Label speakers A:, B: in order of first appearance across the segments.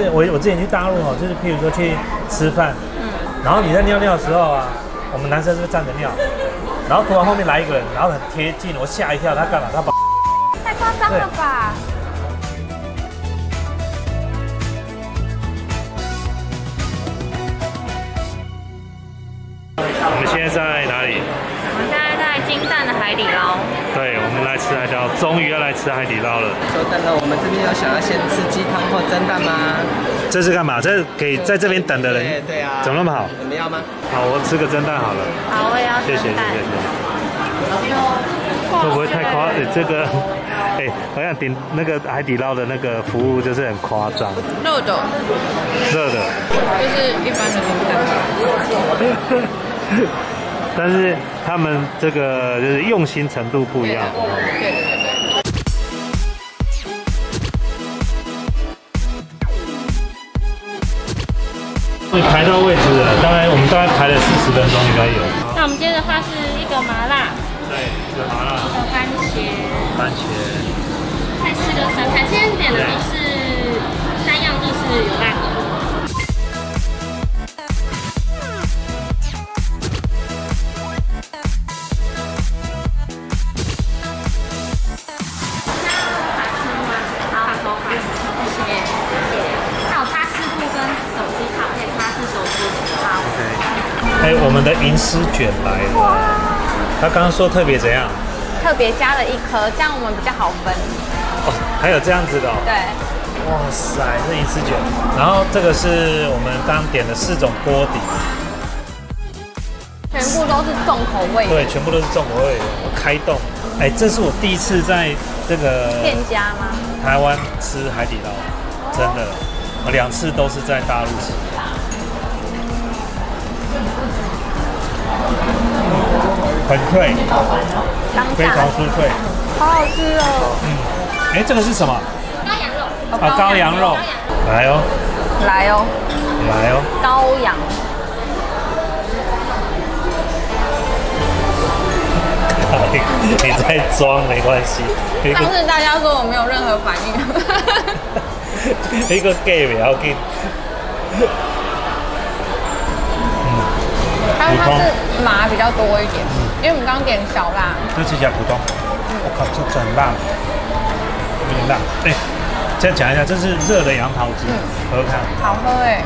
A: 是我我之前去大陆哦，就是譬如说去吃饭，嗯，然后你在尿尿的时候啊，我们男生是不是站着尿？然后突然后面来一个人，然后很贴近，我吓一跳，他干嘛？他把
B: 太夸张了吧？
A: 我们现在在哪里？
B: 我们现在在金蛋的海底捞。
A: 对，我们来吃海底捞，终于要来吃海底捞了。
C: 久等了，我们这边有想要先吃鸡汤或蒸蛋吗？
A: 这是干嘛？这是给在这边等的人。
C: 对对啊。
A: 怎么那么好？
C: 你们要吗？
A: 好，我吃个蒸蛋好了。
B: 好，我也要
A: 谢谢谢谢。谢谢。会不会太夸？呃这个，哎，好像点那个海底捞的那个服务就是很夸张，
B: 肉的，
A: 热的。
B: 就是一般的金蛋。
A: 但是他们这个就是用心程度不一样。
B: 对对对
A: 排到位置了，大概我们大概排了四十分钟应该有。
B: 那我们接着的话是一个麻辣，
A: 对，一个麻辣
B: 一个番茄，
A: 番茄，
B: 泰式的酸菜。今天点的都是三样，都是有辣
A: 银丝卷来了。他刚刚说特别怎样？
B: 特别加了一颗，这样我们比较好分。
A: 哦，还有这样子的、哦。
B: 对，
A: 哇塞，这银丝卷。然后这个是我们刚点的四种锅底，
B: 全部都是重口味的
A: 对，全部都是重口味的。我开动。哎，这是我第一次在这个
B: 店家吗？
A: 台湾吃海底捞，真的，我两次都是在大陆吃。很脆，非常酥脆。
B: 好好吃哦。
A: 哎，这个是什么？
B: 羔羊肉
A: 啊，羔羊肉。来哦，
B: 来哦，
A: 来哦。
B: 羔羊。
A: 你在装没关系，一
B: 上次大家说我没有任何反应，
A: 一个 gay 也要给。
B: 但是它是麻比较多一点，因为我们刚刚点小辣，
A: 这吃起来普通。我靠，这很辣，有点辣。哎，再讲一下，这是热的杨桃汁，喝喝看。
B: 好喝哎。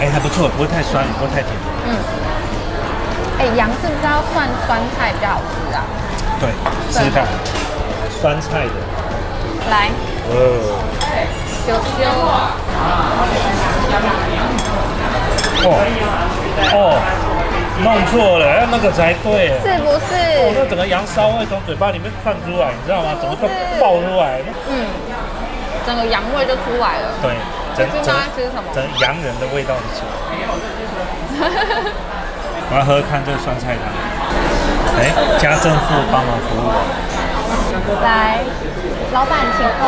A: 哎，还不错，不会太酸，也不会太甜。
B: 嗯。哎，羊是不是要涮酸菜比较好吃啊？
A: 对，试试看，酸菜的。
B: 来，
A: 哦
B: 丢丢。
A: 哦哦，弄错了，要那个才对。
B: 是不
A: 哦，那
B: 是？
A: 整个羊骚味从嘴巴里面窜出来，你知道吗？整个都爆出来。
B: 嗯，整个羊味就出来了。
A: 对，整
B: 这
A: 整
B: 道在吃什么？
A: 整洋人的味道是出来。我要喝喝看这个酸菜汤。哎，家政妇帮忙服务我。
B: 来，老板请喝，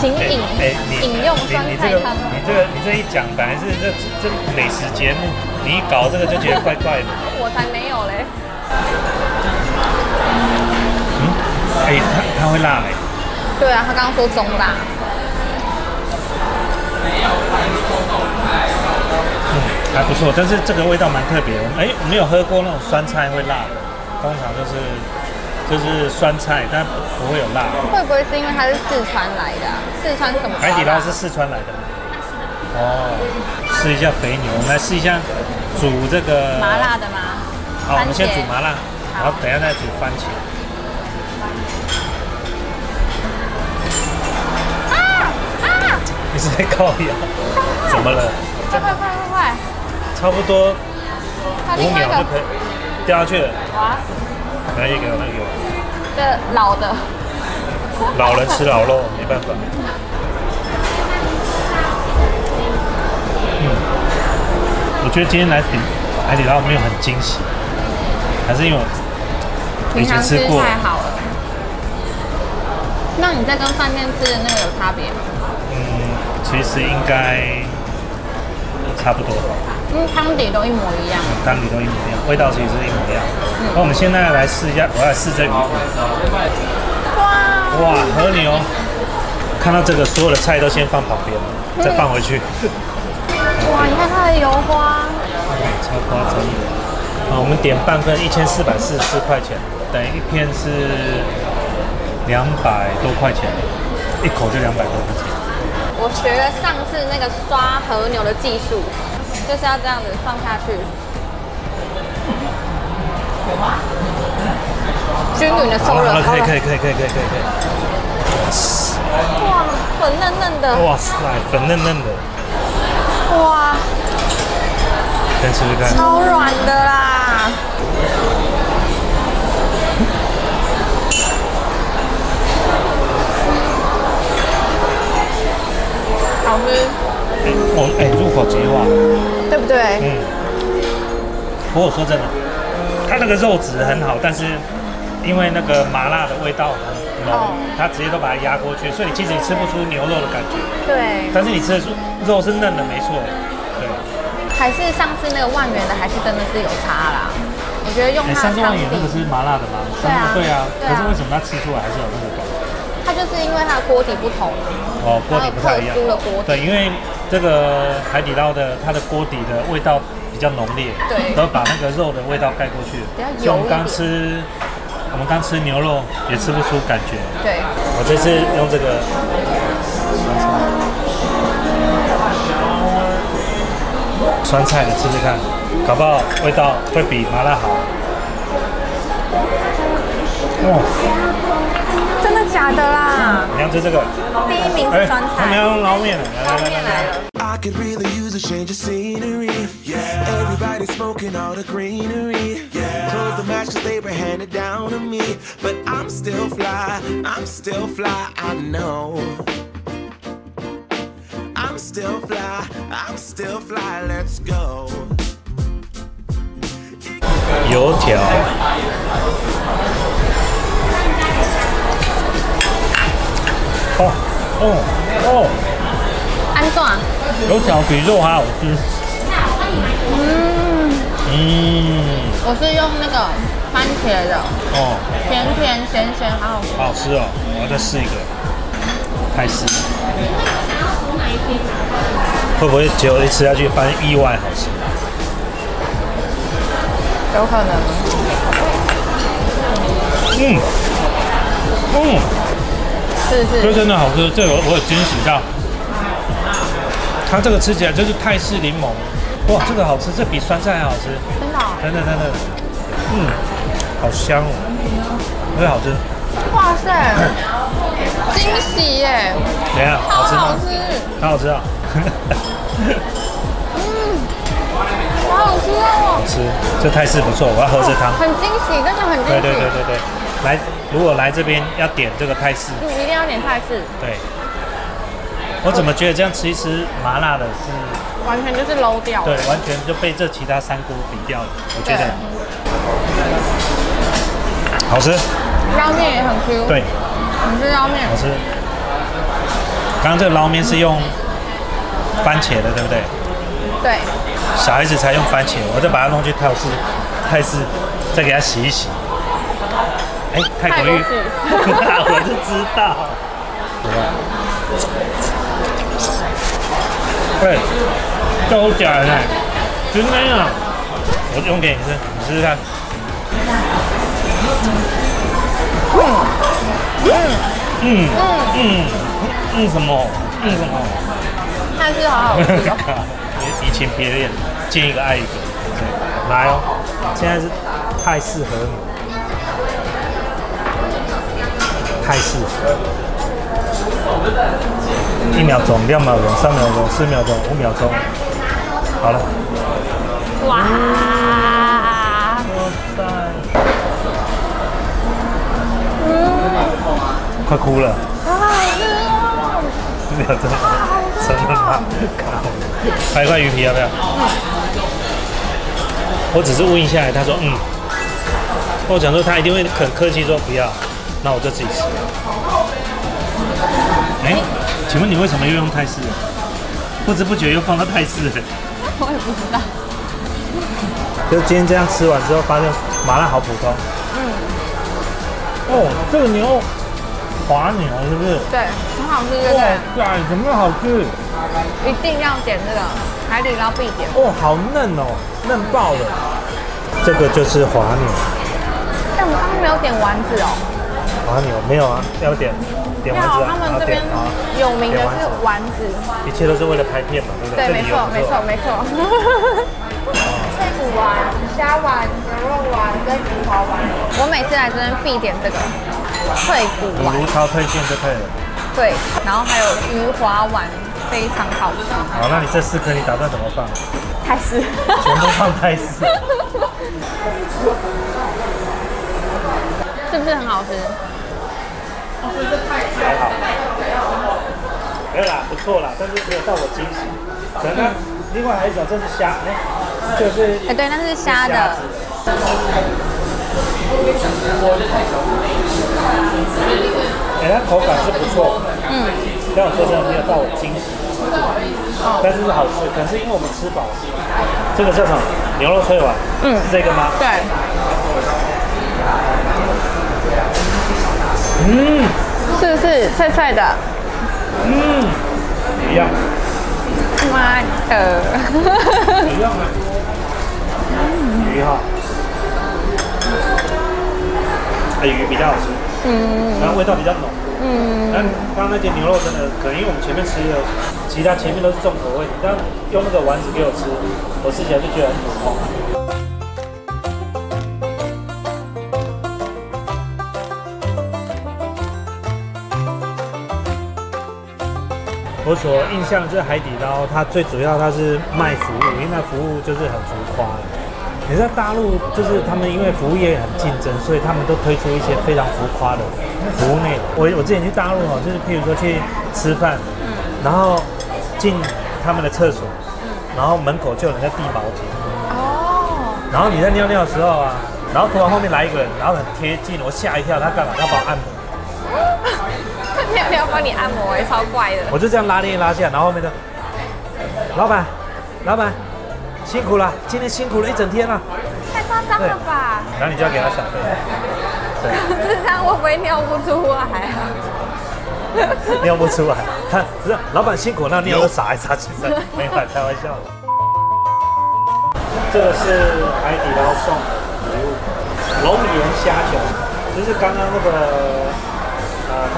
B: 请饮
A: 哎，你
B: 饮用酸菜汤。
A: 你这个你这一讲，本来是这这美食节目，你一搞这个就觉得怪怪的。
B: 我才没有嘞。
A: 嗯，哎，它它会辣哎。
B: 对啊，他刚刚说中辣。
A: 嗯，还不错，但是这个味道蛮特别的。哎，我没有喝过那种酸菜会辣的，通常就是就是酸菜，但不会有辣。
B: 会不会是因为它是四川来的、啊？四川什么？
A: 海底捞是四川来的吗？哦，试一下肥牛，我们来试一下煮这个
B: 麻辣的吗？
A: 好，我们先煮麻辣，然后等一下再煮番茄。
B: 啊啊！
A: 你是在靠腰？怎么了？
B: 快快快快快！
A: 差不多五秒就可以掉下去了。
B: 哇，
A: 来一个那个有
B: 这老的，
A: 老人吃老肉，没办法。嗯，我觉得今天来点海底捞没有很惊喜，还是因为我以
B: 平常吃
A: 前吃过。
B: 太好了。那你在跟饭店吃的那个有差别吗？
A: 嗯，其实应该差不多，
B: 底都一模一样。
A: 汤底都一模一样，味道其实是一模一样。那、我们现在来试一下，我要试这鱼骨。
B: 哇！
A: 哇，和牛看到这个，所有的菜都先放旁边，再放回去。
B: 哇，你看它的油花，
A: 超夸张的。啊，我们点半份一千四百四十四块钱，等于一片是两百多块钱，一口就两百多块钱。
B: 我学了上次那个刷和牛的技术，就是要这样子放下去，有吗均匀的收了。
A: 好了可以可
B: 以。
A: 以可以可以可以可以可以。
B: 哇，粉嫩嫩的，
A: 哇塞，粉嫩嫩的，
B: 哇，
A: 先吃吃看。
B: 超软的啦。好吃，
A: 哦，哎，入口即化。
B: 对不对？
A: 嗯。不过我说真的，它那个肉质很好，但是因为那个麻辣的味道很浓
B: 哦，
A: 它直接都把它压过去，所以你其实你吃不出牛肉的感觉，
B: 对，
A: 但是你吃的出肉是嫩的，没错。对。
B: 还是上次那个万元的，还是真的是有差啦。我觉得用
A: 哎，
B: 它的汤
A: 三十万元那个，是麻辣的吗？
B: 对啊
A: 对啊。可是为什么它吃出来还是有那个感觉？
B: 它就是因为它的锅底不同，
A: 哦，锅底不太一样
B: 的锅底
A: 对，因为这个海底捞的它的锅底的味道比较浓烈，
B: 对
A: 然后把那个肉的味道盖过去。
B: 比较
A: 所以我们刚吃，我们刚吃牛肉也吃不出感觉。
B: 对，
A: 我这次用这个酸菜，酸菜你吃吃看，搞不好味道会比麻辣好。
B: 假的啦？
A: 你要吃这个？
B: 第一名酸菜
A: 他们，要用捞面了，来
B: 捞
A: 来来来来。
B: 面来了。
D: I could really use a change of scenery. Yeah. Everybody smoking all the greenery. Yeah. Close the match cause they were handed down to me. But I'm still fly, I'm still fly, I know. I'm still fly, I'm still fly, let's go.
A: 油条。哦哦哦，
B: 安怎，
A: 油条比肉还好吃。
B: 嗯，
A: 嗯，
B: 我是用那个番茄的，
A: 哦，
B: 甜甜咸咸，好好吃。
A: 好好吃哦！我要再试一个泰式，会不会结果一吃下去发现意外好吃？
B: 有可能。
A: 嗯嗯，
B: 是是，
A: 这真的好吃，这个我有惊喜到。它这个吃起来就是泰式柠檬，哇，这个好吃，这比酸菜还好吃，
B: 真的哦、
A: 真的真的，嗯，好香哦，特别好吃。
B: 哇塞，惊喜耶！
A: 怎样？
B: 好
A: 好吃吗？
B: 好吃，
A: 很好吃啊！
B: 嗯 好好吃哦！
A: 好吃，这泰式不错，我要喝这汤。
B: 很惊喜，真的很惊喜。
A: 对对对对对，来，如果来这边要点这个泰式，
B: 嗯，一定要点泰式，
A: 对。我怎么觉得这样吃一吃麻辣的是，
B: 完全就是 low 掉。
A: 对，完全就被这其他三锅比掉了。我觉得好吃，
B: 捞面也很 Q。
A: 对，
B: 你吃捞面
A: 好，吃。刚刚这个捞面是用番茄的，对不对？
B: 对，
A: 小孩子才用番茄，我再把它弄去泰式，泰式再给它洗一洗。哎，泰国浴，
B: 泰国式
A: 我就知道。对，都假的，真的呀！我用给你吃，你试试看。嗯嗯嗯嗯什么？嗯什么？
B: 泰式好好吃哦。
A: 移情别恋，见一个爱一个。来哦，现在是泰式和牛，泰式，一秒钟、两秒钟、三秒钟、四秒钟、五秒钟，好了。
B: 哇！
A: 快哭了！四秒钟，真的吗？靠，拍一块鱼皮要不要？我只是问一下，他说嗯。我想说他一定会很客气说不要，那我就自己吃。哎、请问你为什么又用泰式？不知不觉又放到泰式了。
B: 我也不知道。
A: 就今天这样吃完之后，发现麻辣好普通。
B: 嗯，
A: 哦，这个牛滑牛是不是？
B: 对，很好吃，对不对？
A: 哇塞，怎么好吃？
B: 一定要点这个海底捞必点。
A: 哦，好嫩哦，嫩爆了。这个就是滑牛，
B: 但我们刚刚没有点丸子哦。
A: 滑牛没有啊？要点点丸子
B: 他们这边有名的是
A: 丸子
B: 丸子。
A: 一切都是为了拍片嘛，对不对？
B: 对，
A: 这
B: 没错，没错，没错。脆骨丸、虾丸、牛肉丸跟鱼滑丸，我每次来这边必点这个脆骨丸，
A: 如如超推荐就可以了。
B: 对，然后还有鱼滑丸，非常好吃。
A: 好，那你这四颗你打算怎么放？
B: 泰式，
A: 全部放泰式。
B: 是不是很好吃？
A: 还好，没有啦，不错啦，但是没有到我惊喜。可能另外还有一种，这是虾，哎，就是
B: 哎，对，那是虾的。
A: 哎，它口感是不错，
B: 嗯，
A: 但我说真的没有到我惊喜，但是是好吃，可能是因为我们吃饱。这个叫什么？牛肉脆丸，
B: 嗯
A: 是这个吗？
B: 对，
A: 嗯
B: 是不是脆脆的？
A: 嗯，一样，
B: 妈的！
A: 一样啊。鱼哈，哎，鱼比较好吃，
B: 嗯
A: 然后味道比较浓。
B: 嗯，
A: 但刚刚那间牛肉真的，可能因为我们前面吃的，其他前面都是重口味，你刚刚用那个丸子给我吃，我吃起来就觉得很浓。我所印象就是海底捞，它最主要它是卖服务，因为那服务就是很浮夸的。你在大陆就是他们因为服务业很竞争，所以他们都推出一些非常浮夸的服务内容。我我之前去大陆哦，就是譬如说去吃饭，然后进他们的厕所，然后门口就有人在递毛巾，
B: 哦，
A: 然后你在尿尿的时候啊，然后突然后面来一个人，然后很贴近，我吓一跳，他干嘛？他把我按摩。
B: 尿尿帮你按摩，也超怪的。
A: 我就这样拉链拉下，然后后面的老板，老板辛苦了，今天辛苦了一整天了，
B: 太夸张了吧？
A: 然后你就要给他小费，对，
B: 可是这样会不会尿不出来啊？
A: 尿不出来，他不是老板辛苦，那尿都洒一洒其实没有啦，开玩笑的。这个是海底捞送的礼物，龙岩虾球，就是刚刚那个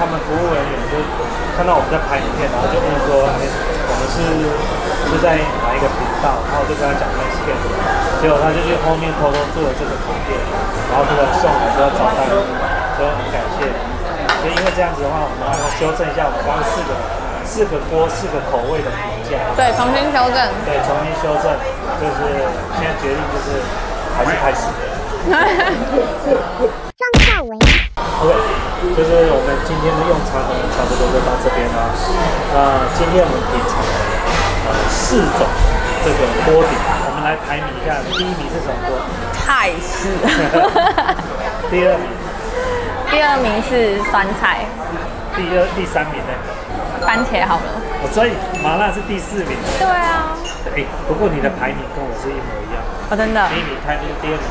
A: 们服务人员就看到我们在拍影片，然后就问说，哎，我们是是在哪一个频道？然后就跟他讲 Mexican，结果他就去后面偷偷做了这个图片，然后这个送来之后找到我，所以很感谢。所以因为这样子的话，我们要修正一下我们刚刚四个四个锅四个口味的评价。
B: 对，重新修正。
A: 对，重新修正，就是现在决定就是还是开始。OK，就是天的用餐呢，差不多就到这边了。那今天我们品尝四种这个锅底，我们来排名一下，第一名是什么锅？
B: 泰式。
A: 第二名，
B: 第二名是酸菜，
A: 第二第三名呢？
B: 番茄好了。
A: 我所以麻辣是第四名。
B: 对啊。
A: 哎，不过你的排名跟我是一模一样。
B: 哦，真的
A: 第。一名泰式，第二名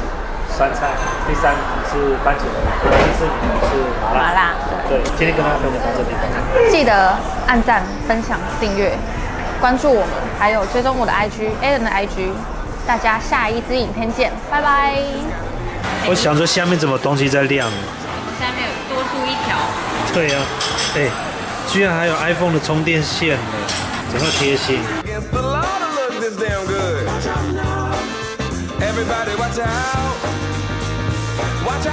A: 酸菜，第三名是番茄，第四名是麻辣。
B: 麻辣
A: 对，今天跟大家分享到这里。
B: 记得按赞、分享、订阅，关注我们，还有追踪我的 IG Alan 的 IG。大家下一支影片见，拜拜。
A: 我想说下面怎么东西在亮？
E: 下面有多出一条。
A: 对呀、哎、居然还有 iPhone 的充电线呢，怎么贴心.
D: Everybody. Watch out.